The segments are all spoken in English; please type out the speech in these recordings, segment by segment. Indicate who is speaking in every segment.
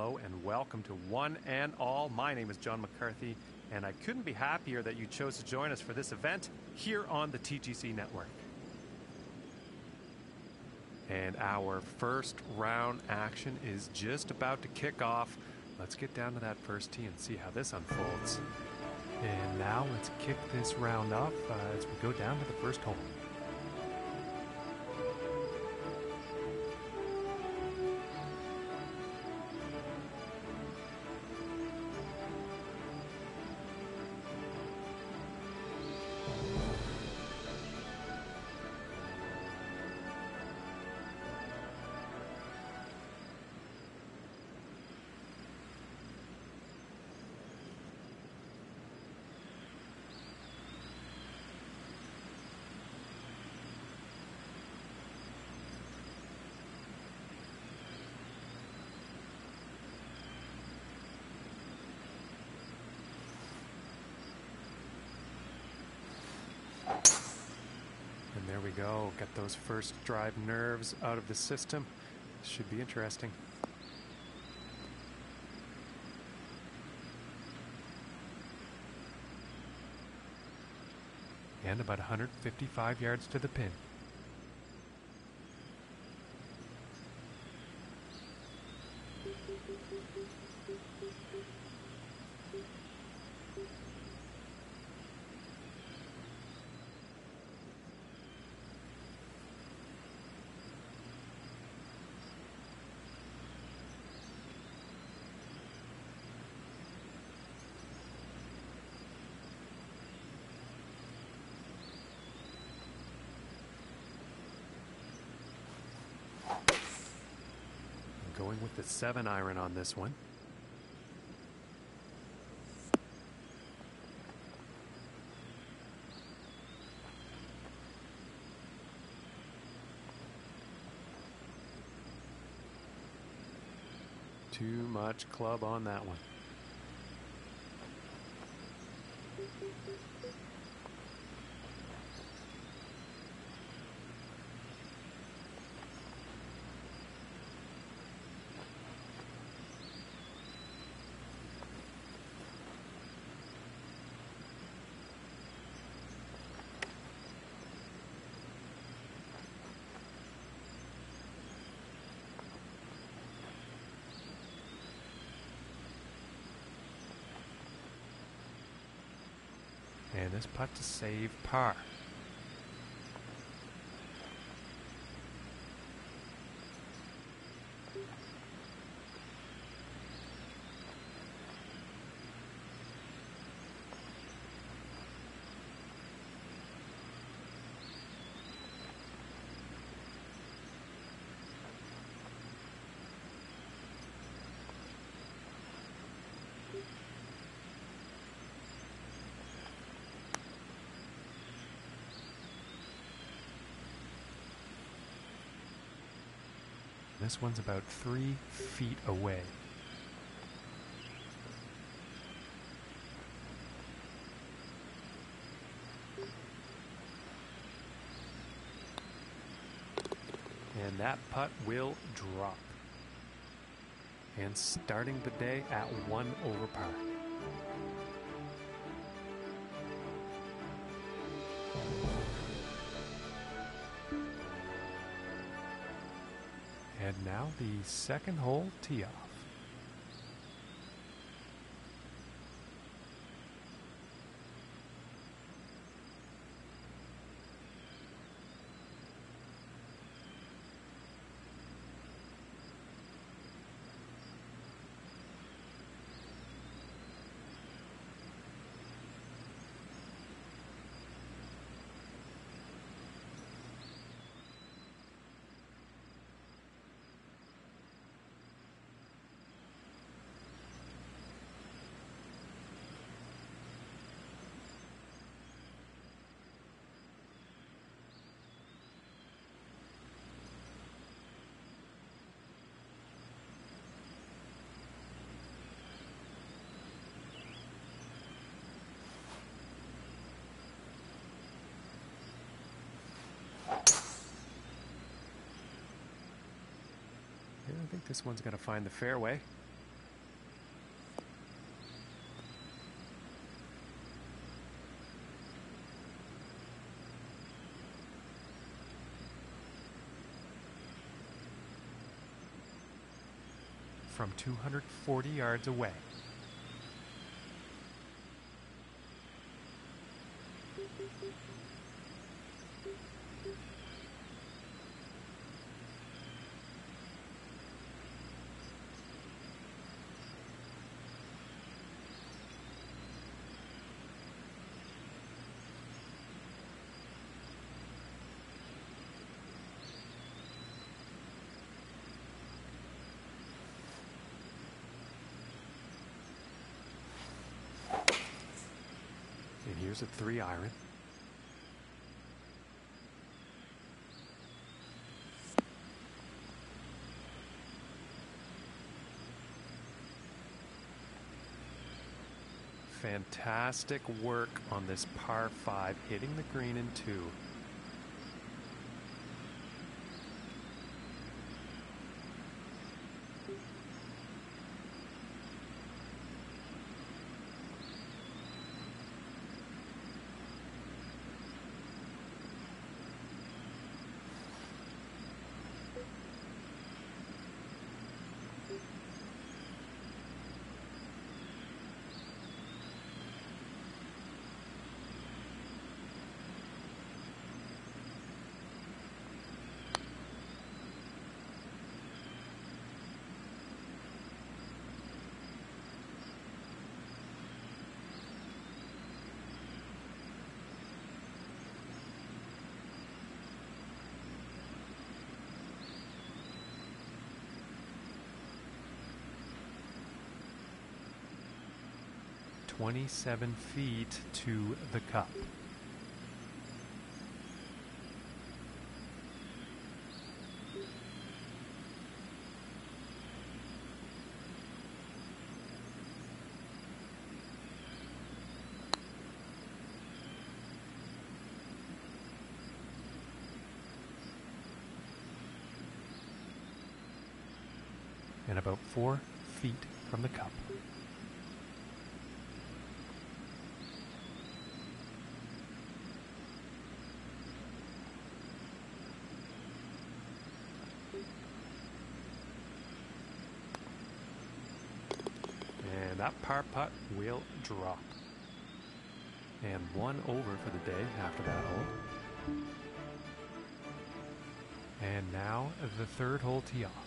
Speaker 1: hello, and welcome to One and All. My name is John McCarthy, and I couldn't be happier that you chose to join us for this event here on the TGC network. And our first round action is just about to kick off. Let's get down to that first tee and see how this unfolds. And now let's kick this round off uh, as we go down to the first hole. And there we go. Get those first drive nerves out of the system. Should be interesting. And about 155 yards to the pin. Going with the seven iron on this one. Too much club on that one. And this putt to save par. This one's about three feet away. And that putt will drop. And starting the day at one over par. The second hole tee off. Yeah, I think this one's going to find the fairway. From 240 yards away. A three iron. Fantastic work on this par 5, hitting the green in two. Twenty-seven feet to the cup. and about four feet from the cup. And that par putt will drop. And one over for the day after that hole. And now the third hole tee off.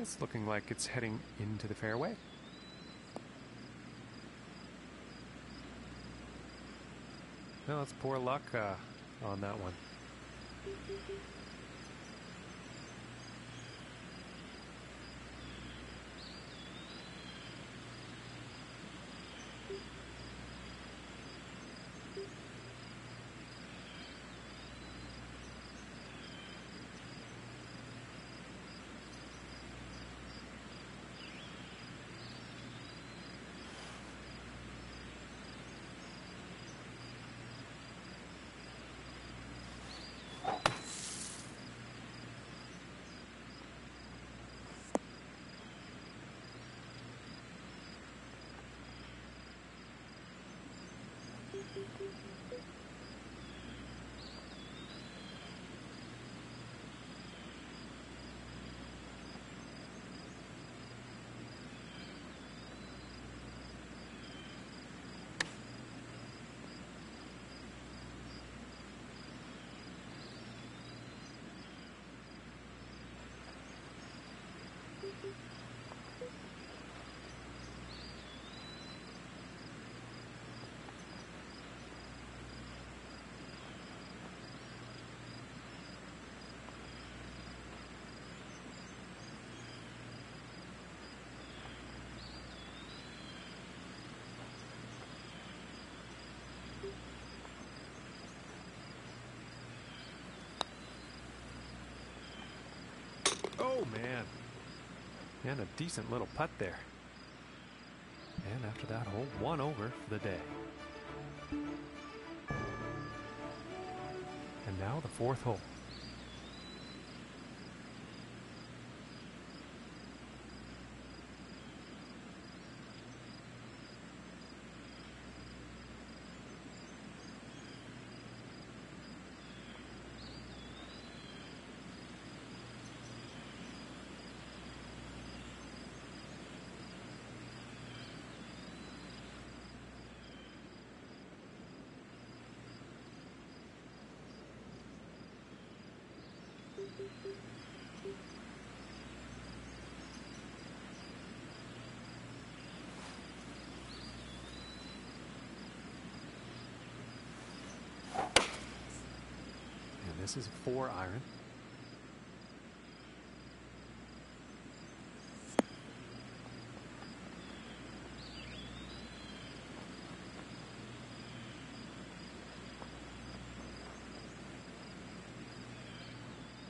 Speaker 1: It's looking like it's heading into the fairway. Well, it's poor luck uh, on that one. うん。Oh, man. And a decent little putt there. And after that hole, one over for the day. And now the fourth hole. This is four iron.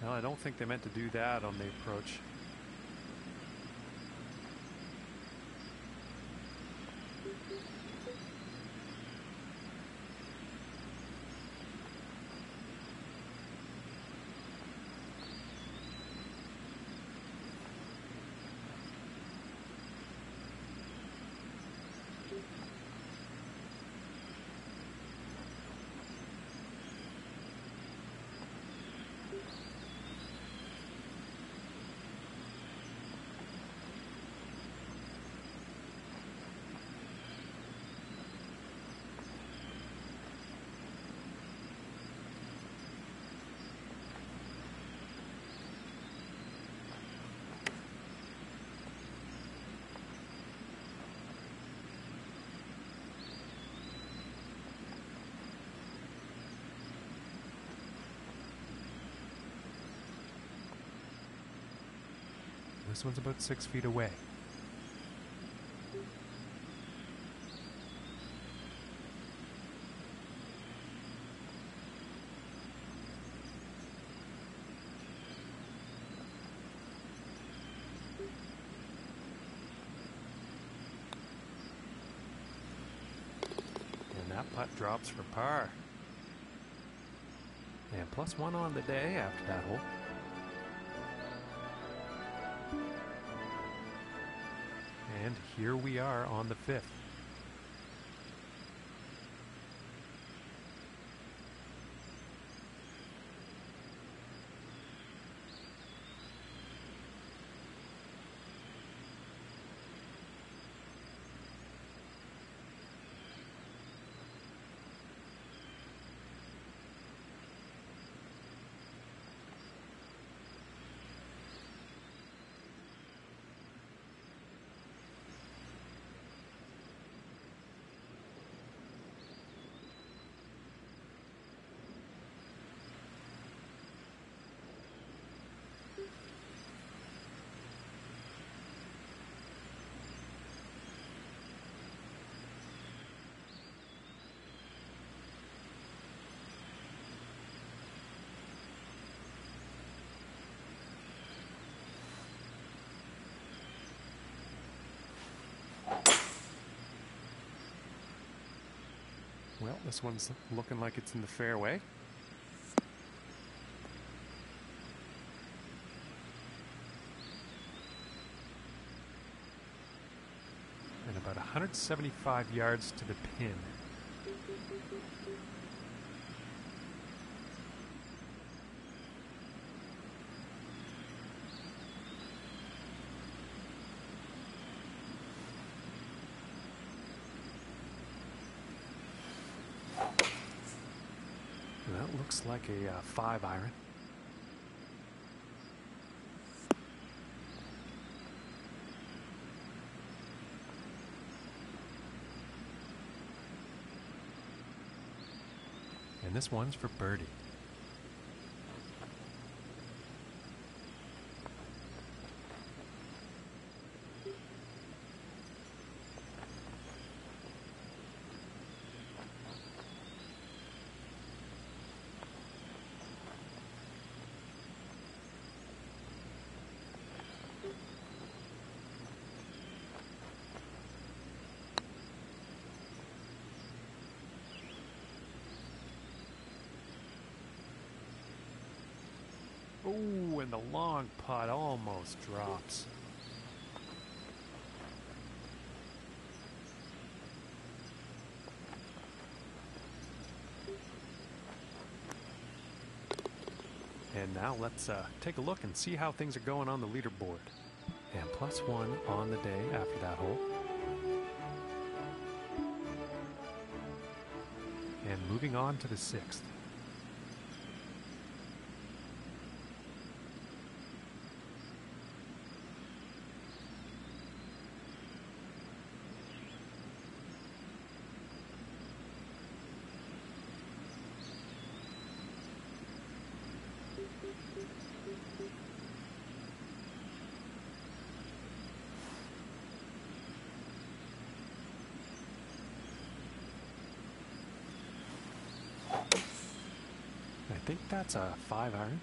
Speaker 1: Well, I don't think they meant to do that on the approach. This one's about six feet away. And that putt drops for par. And plus one on the day after that hole. here we are on the 5th. This one's looking like it's in the fairway. And about 175 yards to the pin. That looks like a uh, five iron. And this one's for birdie. Oh, and the long putt almost drops. And now let's uh, take a look and see how things are going on the leaderboard. And plus one on the day after that hole. And moving on to the sixth. I think that's a five iron.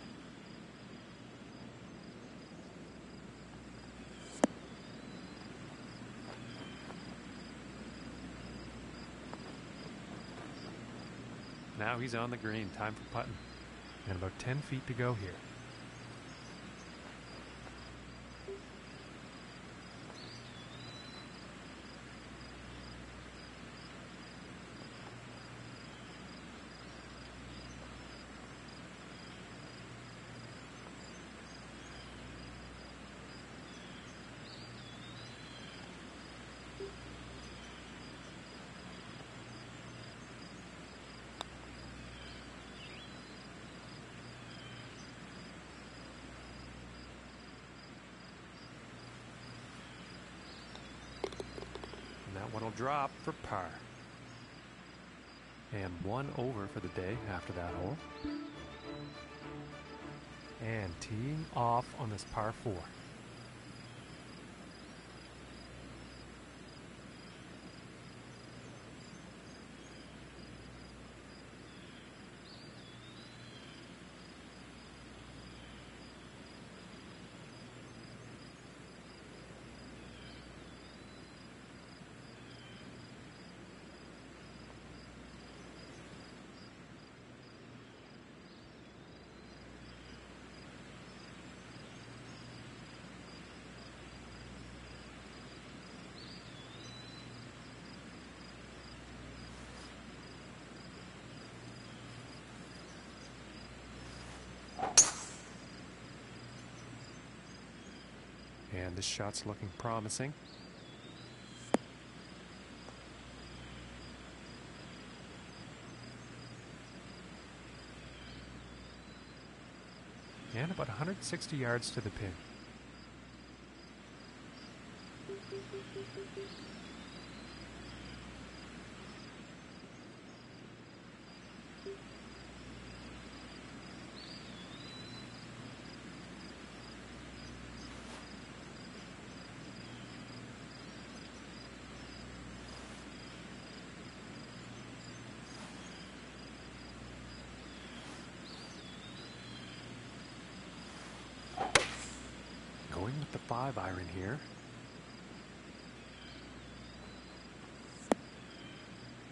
Speaker 1: Now he's on the green. Time for putting. And about 10 feet to go here. Drop for par. And one over for the day after that hole. And teeing off on this par four. And this shot's looking promising. And about 160 yards to the pin. Going with the five iron here.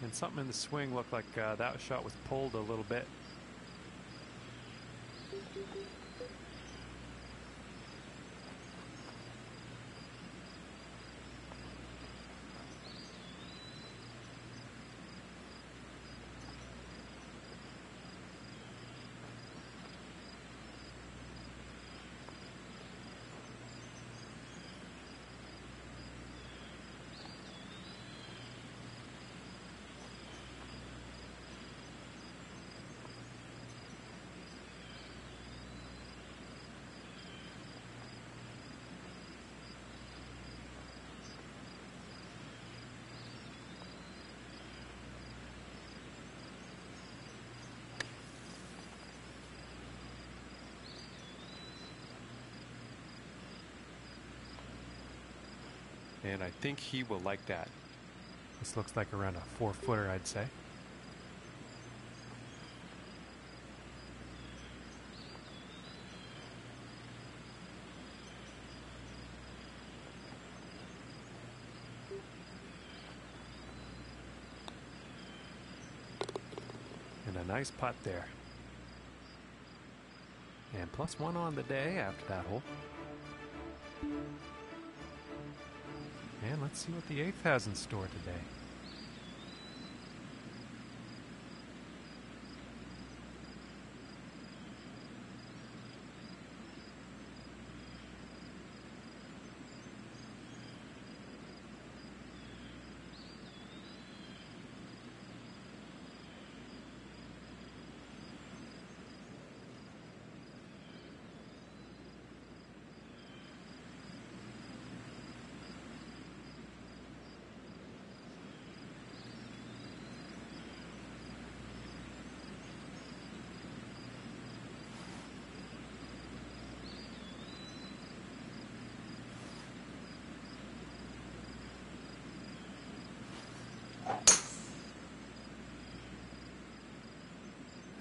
Speaker 1: And something in the swing looked like uh, that shot was pulled a little bit. And I think he will like that. This looks like around a four footer, I'd say. And a nice putt there. And plus one on the day after that hole. Let's see what the eighth has in store today.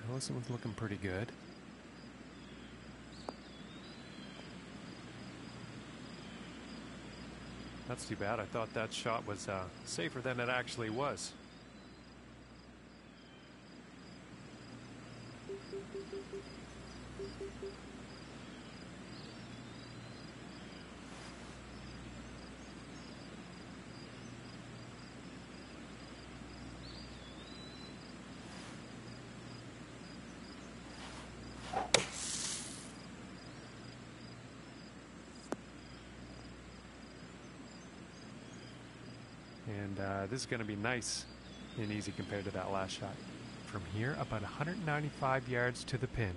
Speaker 1: Well, this one's looking pretty good. That's too bad. I thought that shot was uh, safer than it actually was. And uh, this is going to be nice and easy compared to that last shot. From here, about 195 yards to the pin.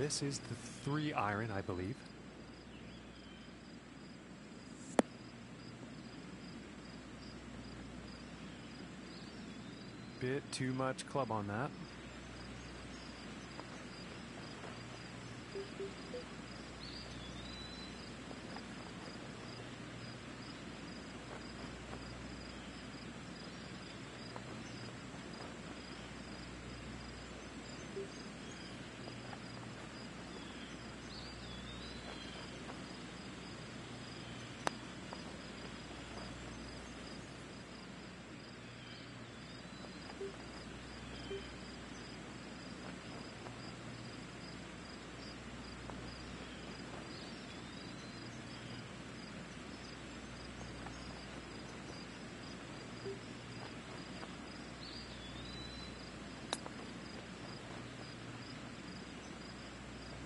Speaker 1: This is the three iron, I believe. Bit too much club on that.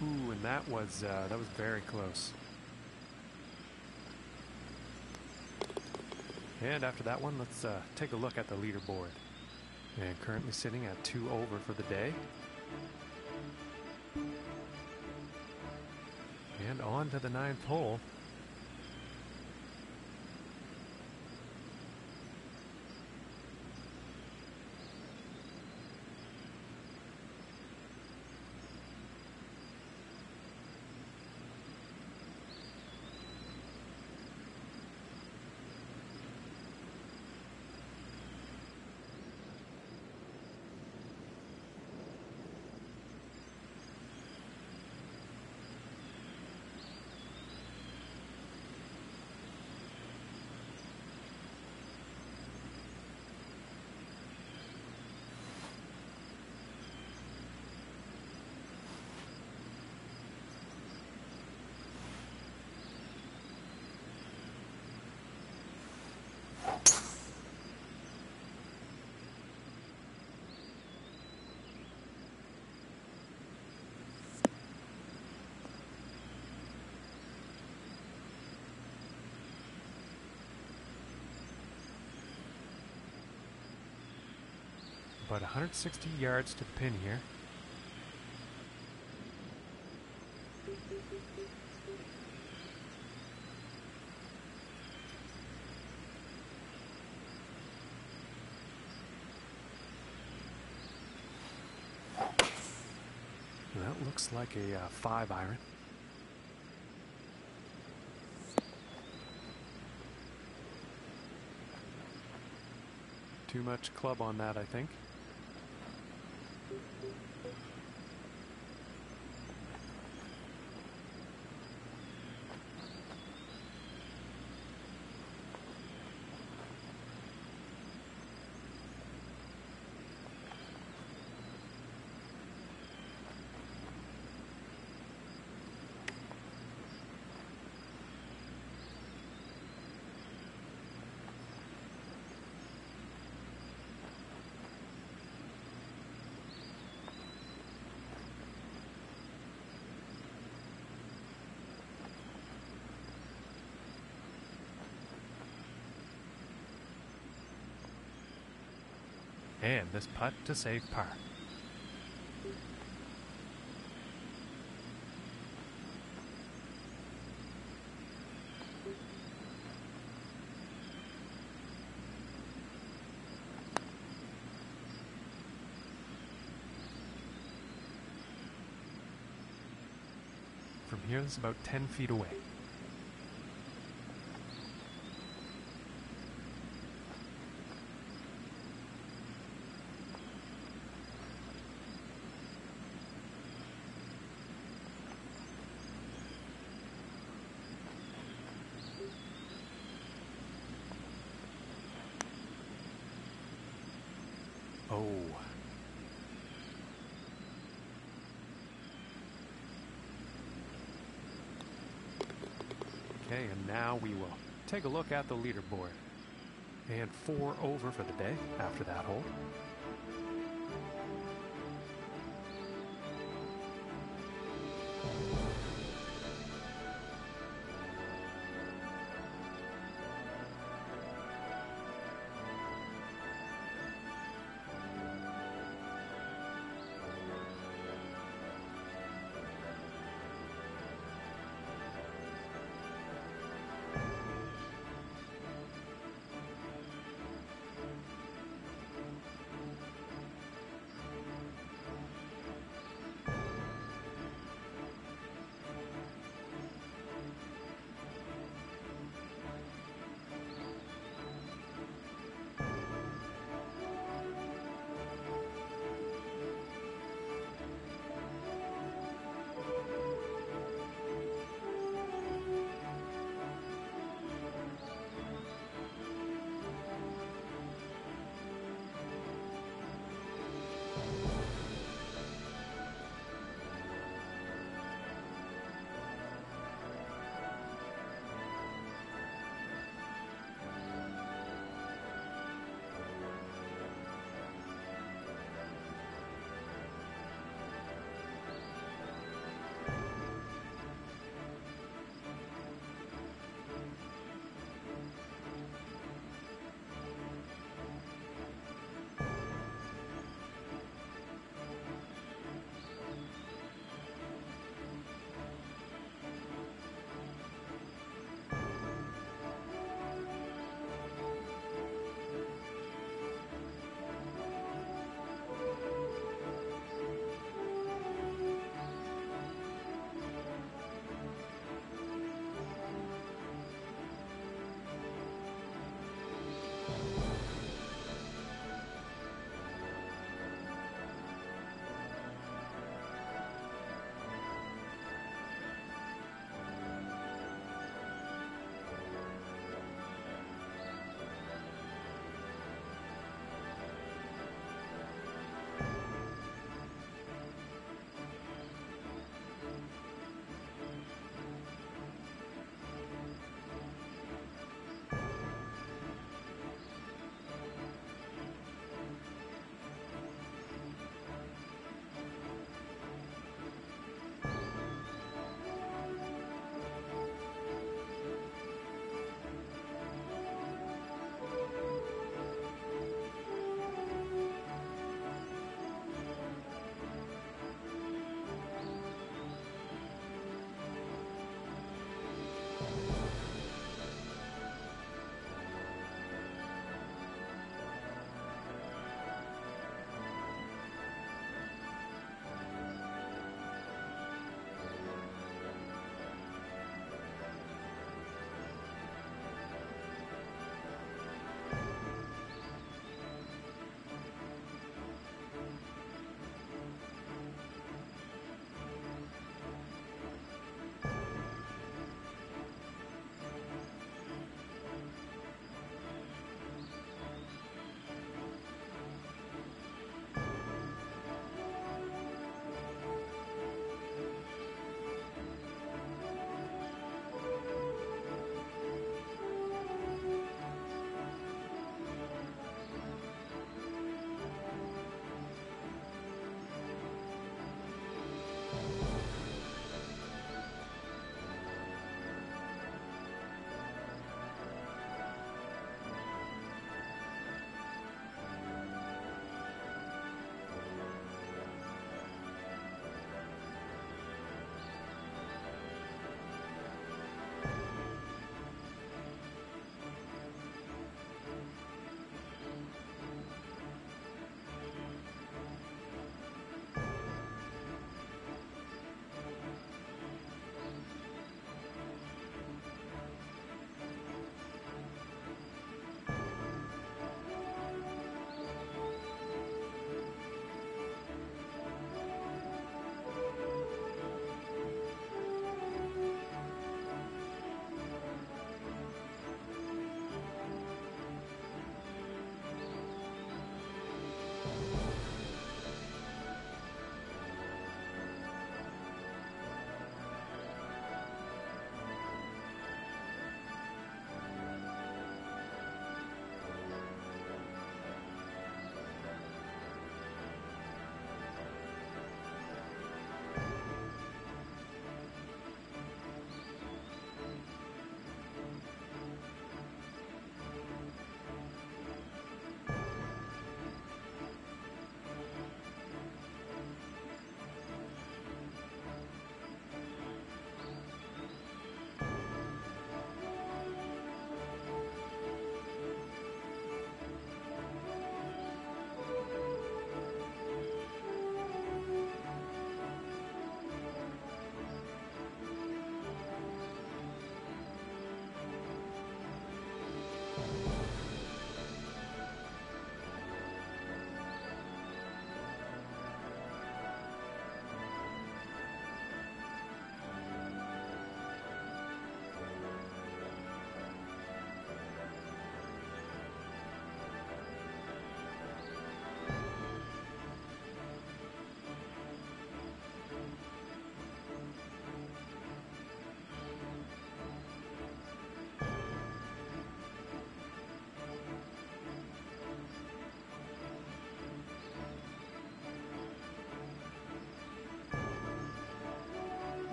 Speaker 1: Ooh, and that was uh, that was very close. And after that one, let's uh, take a look at the leaderboard. And currently sitting at two over for the day. And on to the ninth hole. about 160 yards to the pin here. That looks like a uh, five iron. Too much club on that, I think. And this putt to save par. From here, is about 10 feet away. Oh. Okay, and now we will take a look at the leaderboard. And four over for the day after that hole.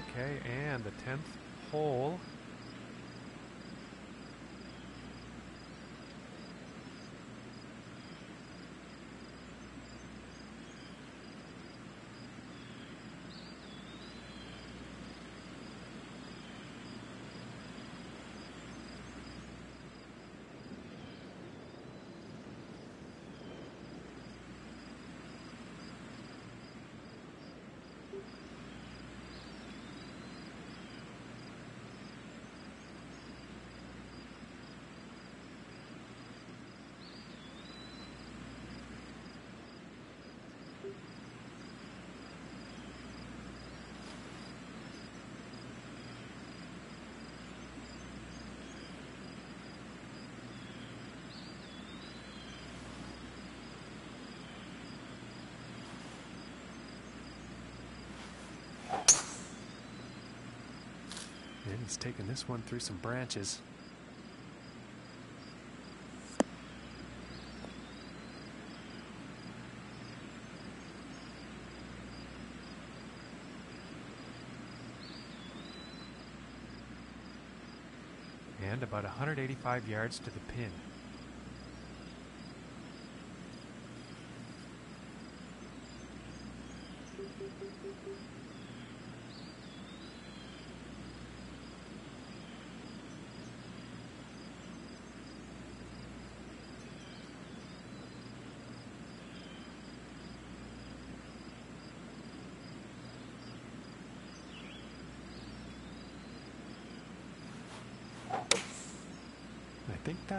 Speaker 1: Okay, and the 10th hole. He's taking this one through some branches. And about 185 yards to the pin.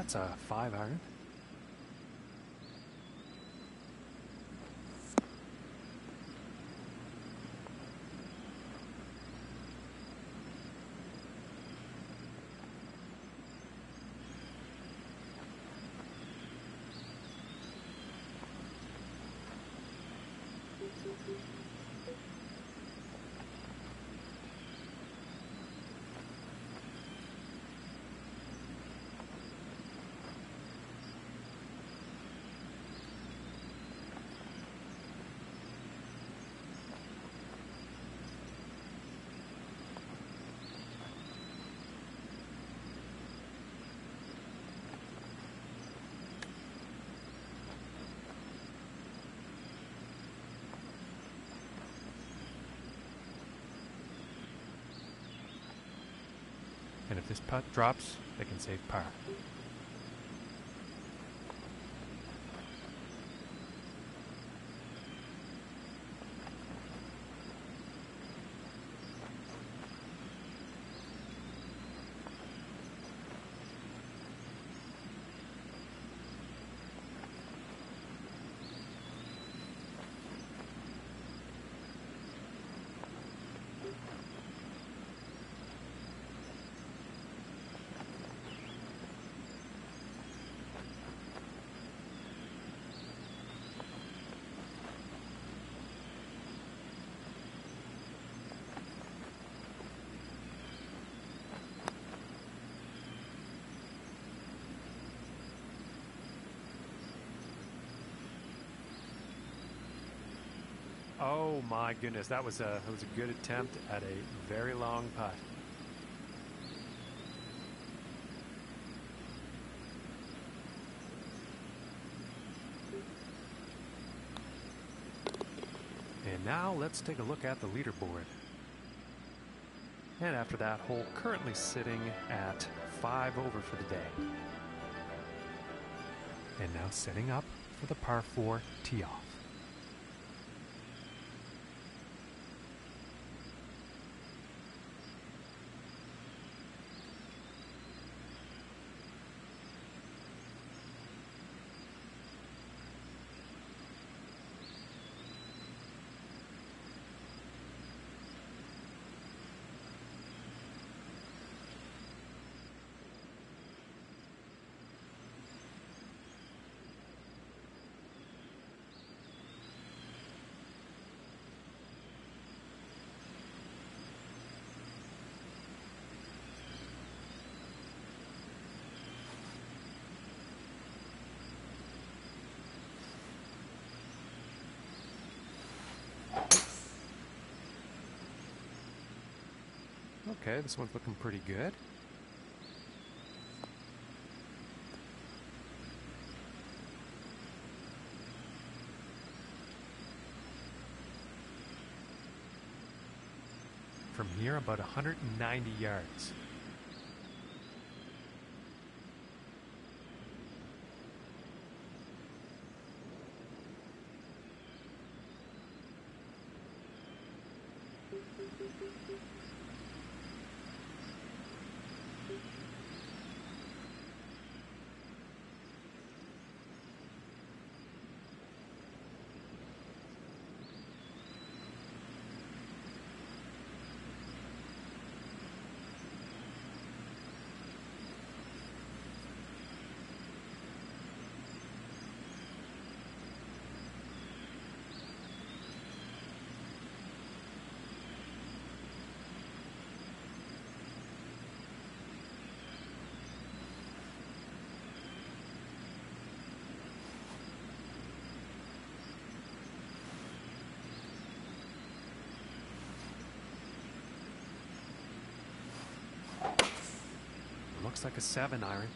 Speaker 1: That's a five iron. And if this putt drops, they can save par. Oh my goodness, that was a that was a good attempt at a very long putt. And now let's take a look at the leaderboard. And after that hole, currently sitting at five over for the day. And now setting up for the par 4 tee off. Okay, this one's looking pretty good. From here, about 190 yards. Looks like a seven iron.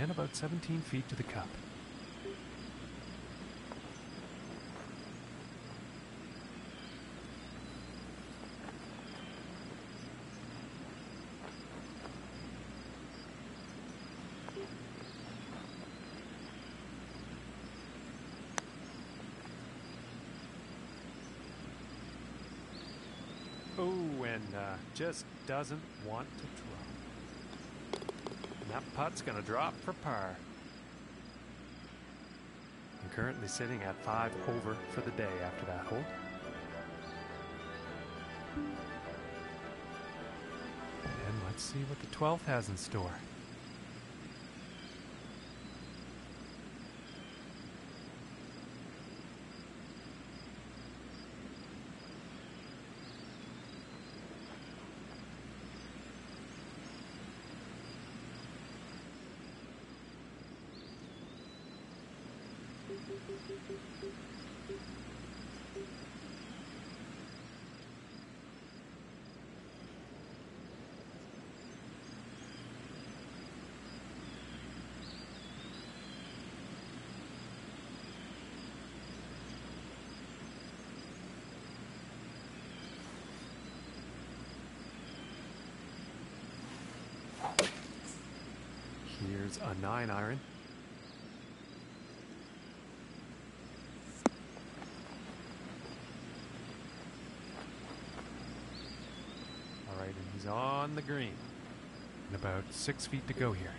Speaker 1: And about 17 feet to the cup. Oh, and uh, just doesn't want to drop. And that putt's going to drop for par. I'm currently sitting at five over for the day after that hole. And let's see what the 12th has in store. Here's a nine iron. All right, and he's on the green. And about six feet to go here.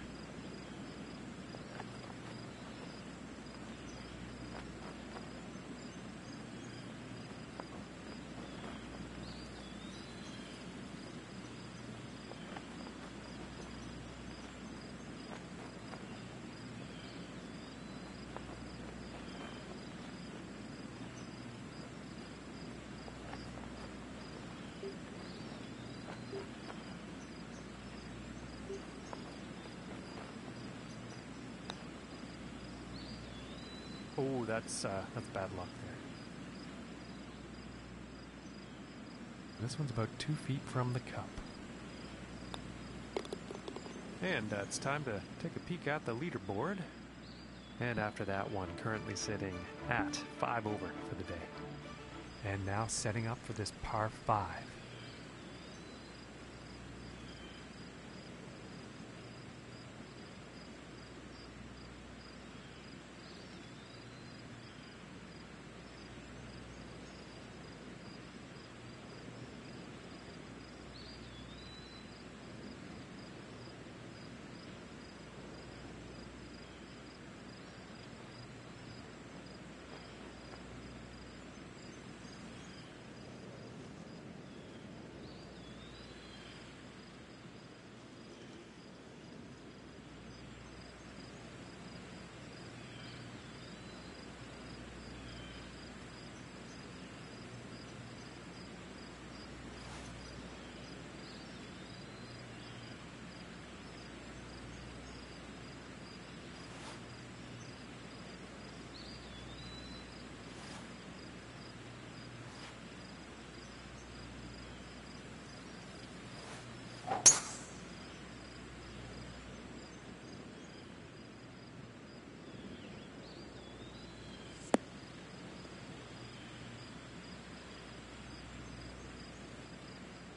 Speaker 1: Oh, that's uh, that's bad luck there. This one's about two feet from the cup. And uh, it's time to take a peek at the leaderboard. And after that one, currently sitting at five over for the day. And now setting up for this par five.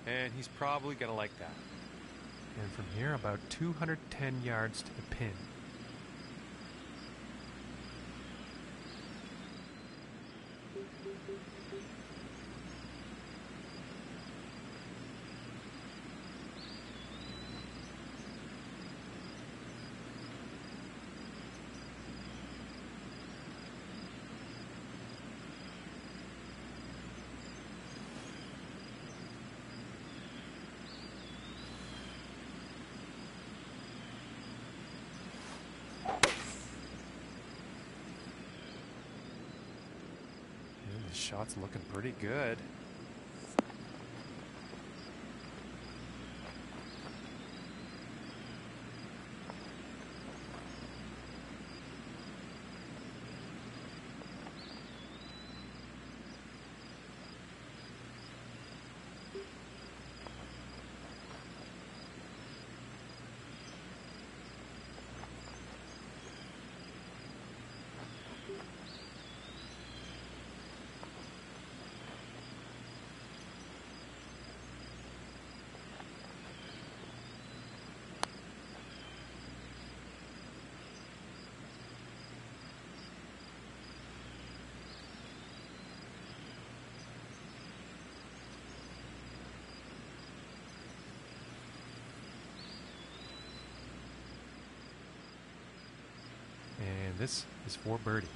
Speaker 1: And he's probably going to like that. And from here, about 210 yards to the pin. And the shot's looking pretty good. And this is for birdie.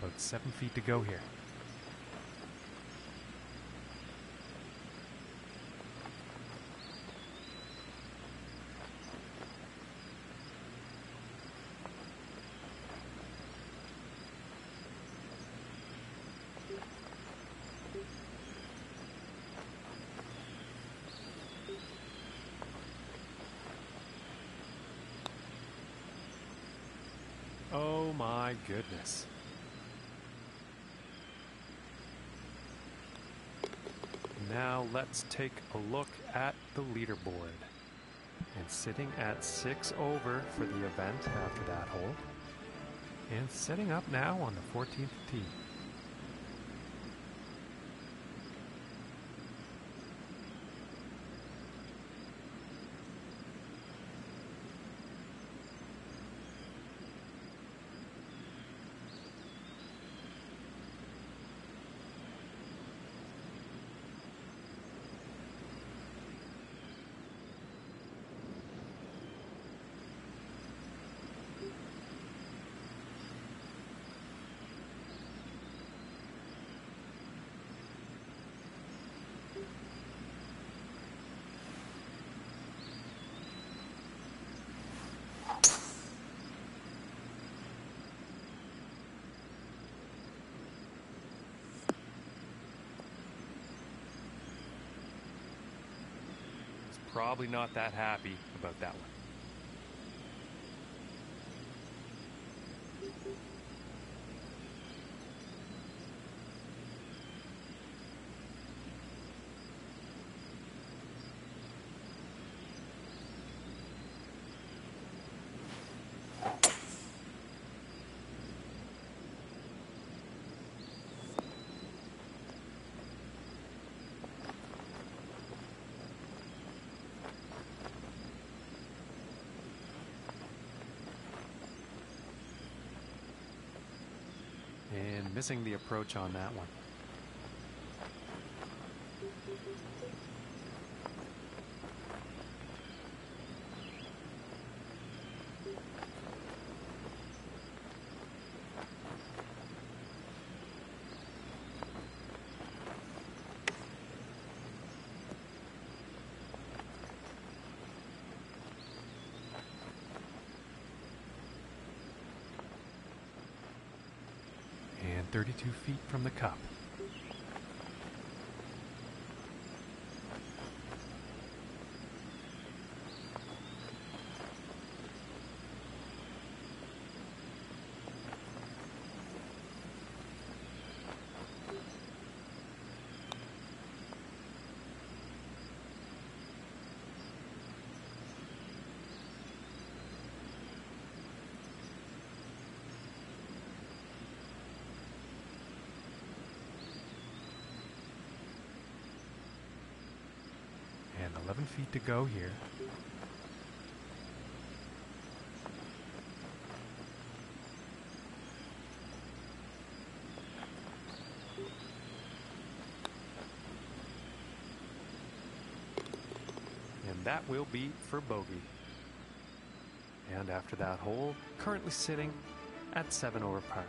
Speaker 1: About seven feet to go here. Oh my goodness. Now let's take a look at the leaderboard. And sitting at six over for the event after that hole. And setting up now on the 14th tee. He's probably not that happy about that one. And missing the approach on that one. And 32 feet from the cup. And 11 feet to go here. And that will be for bogey. And after that hole, currently sitting at 7 over par.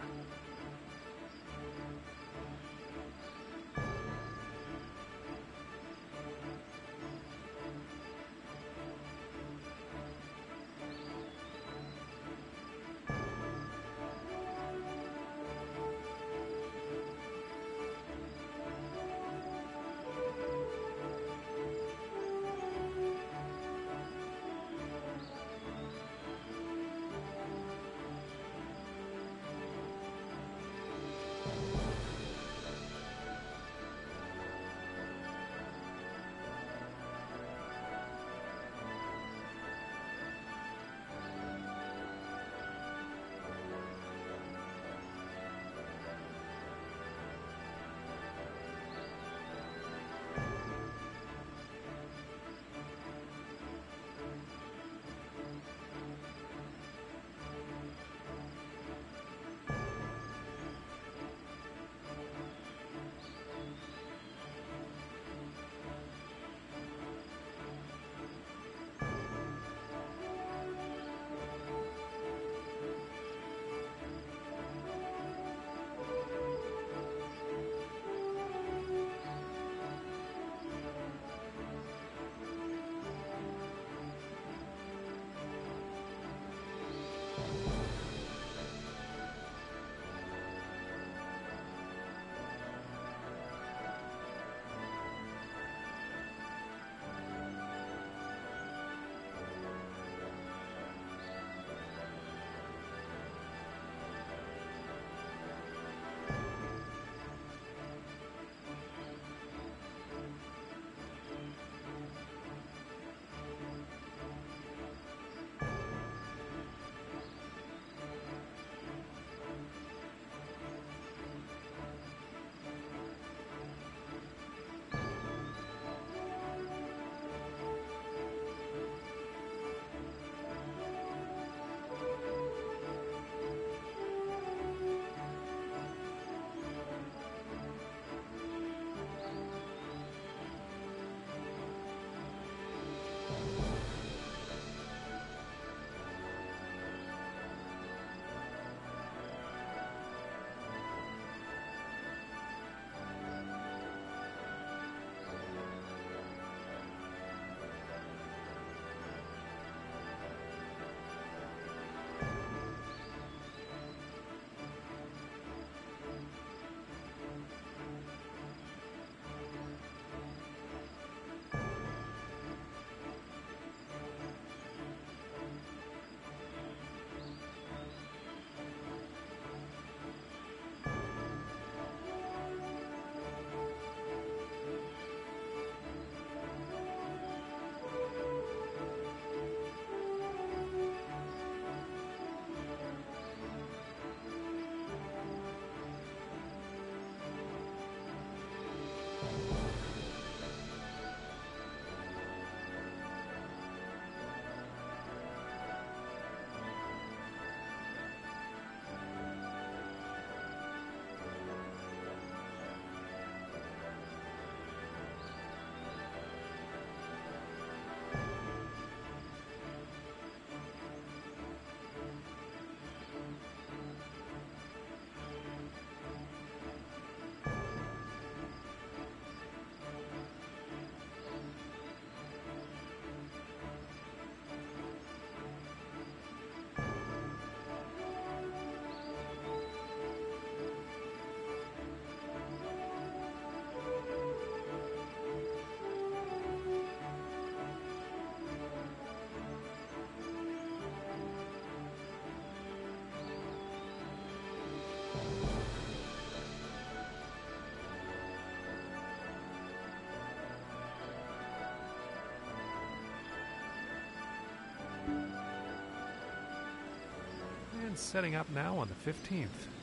Speaker 1: Setting up now on the 15th.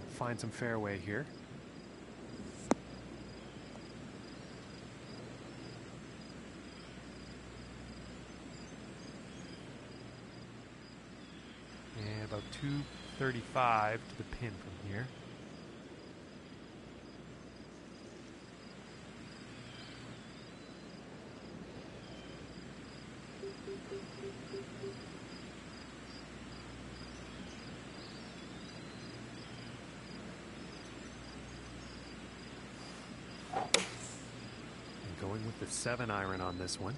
Speaker 1: Find some fairway here. And about 235 to the pin from here. And going with the seven iron on this one.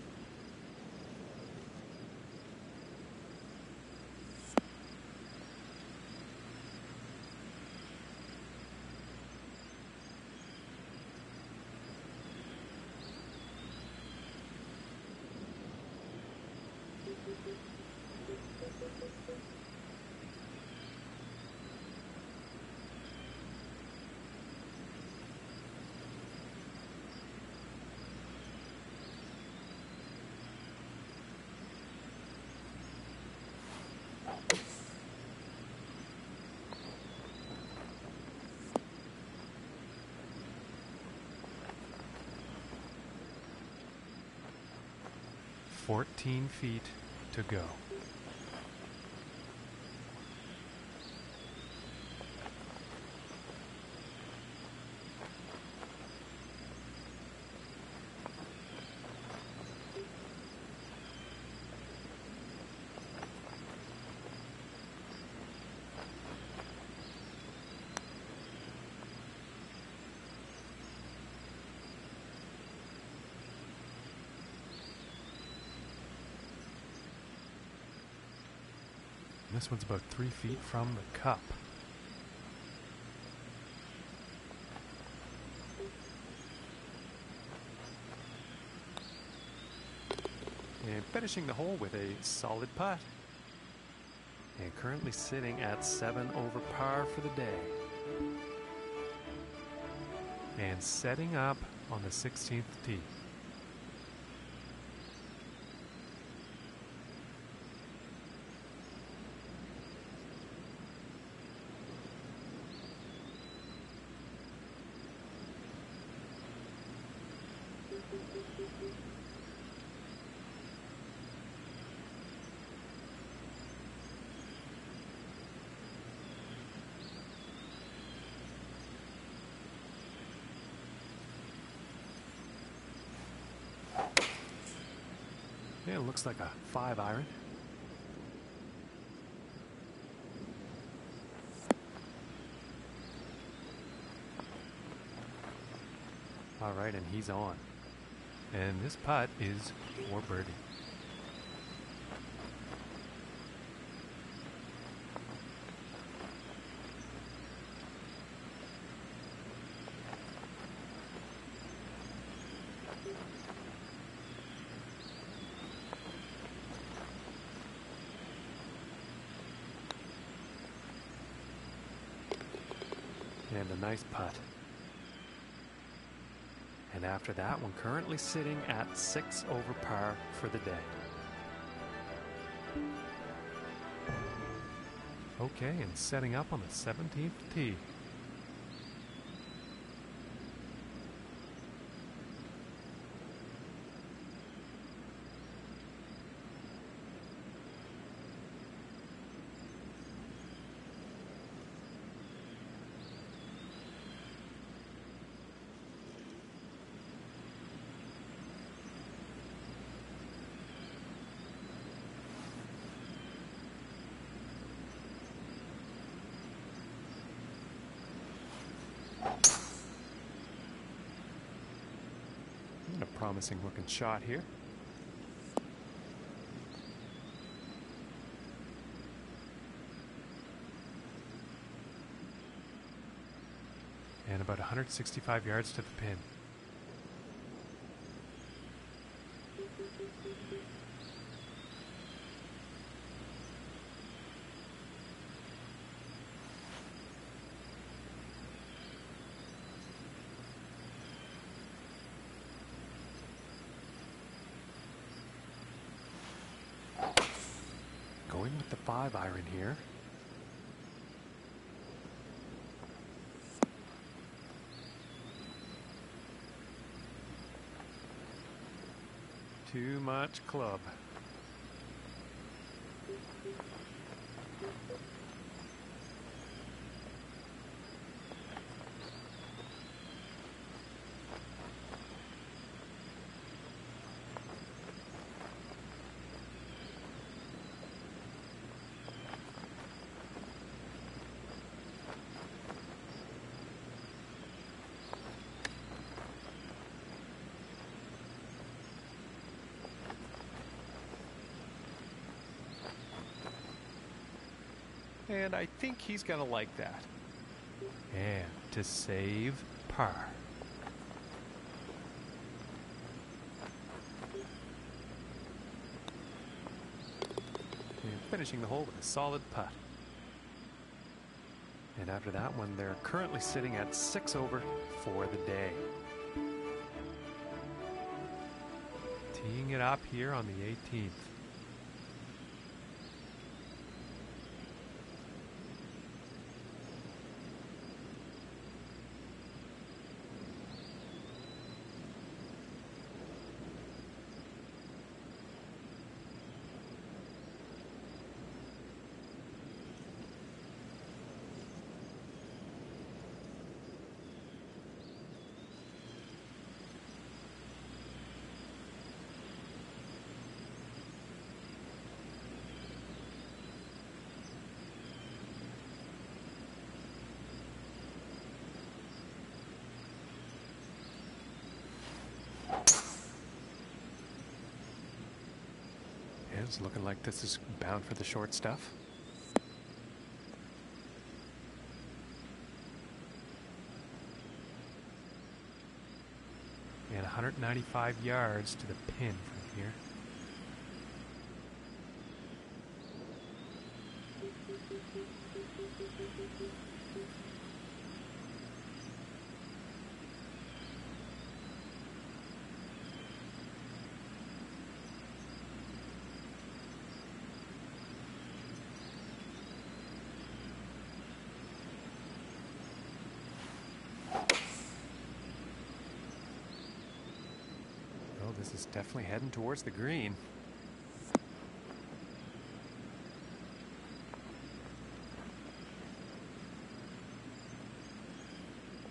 Speaker 1: Fourteen feet to go. This one's about three feet from the cup. And finishing the hole with a solid putt. And currently sitting at seven over par for the day. And setting up on the 16th tee. Yeah, it looks like a five iron. All right, and he's on. And this putt is for birdie. Nice putt. And after that one, currently sitting at six over par for the day. Okay, and setting up on the 17th tee. And a promising looking shot here. And about 165 yards to the pin. the five iron here. Too much club. And I think he's to like that. And to save par. And finishing the hole with a solid putt. And after that one, they're currently sitting at six over for the day. Teeing it up here on the 18th. It's looking like this is bound for the short stuff. And 195 yards to the pin from here. Oh, this is definitely heading towards the green.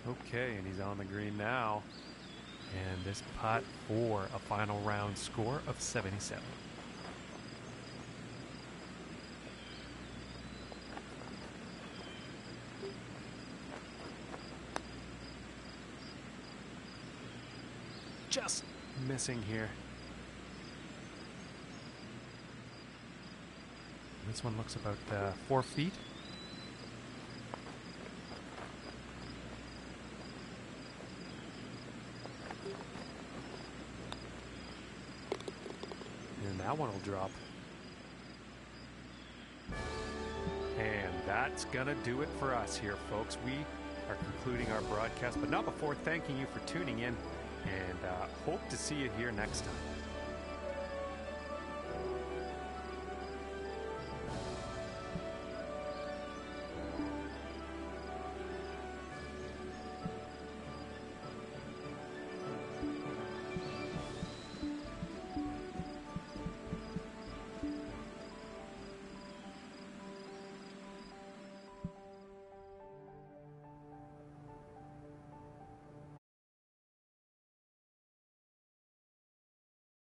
Speaker 1: Okay, and he's on the green now. And this putt for a final round score of 77. Just missing here. This one looks about uh, four feet. And that one will drop. And that's to do it for us here, folks. We are concluding our broadcast, but not before thanking you for tuning in and uh, hope to see you here next time.